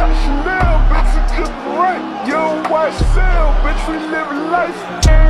top Chanel, bitch, you get the right. You don't watch sale, bitch, we live life.